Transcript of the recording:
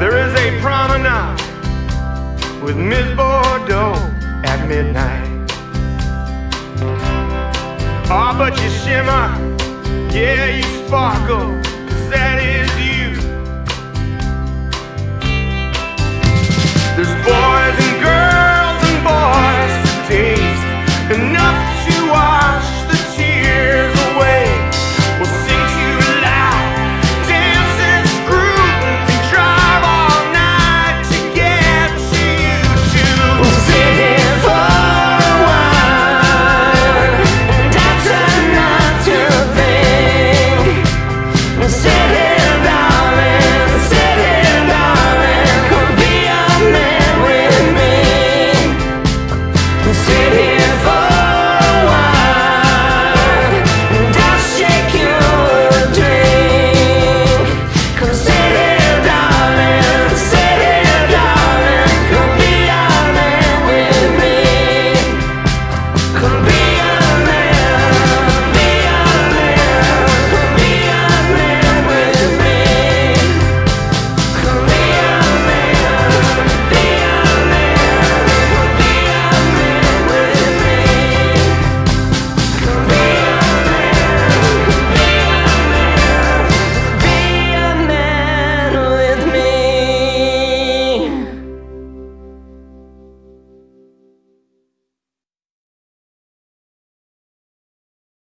There is a promenade with Miss Bordeaux at midnight. Ah, oh, but you shimmer, yeah, you sparkle, cause that is you.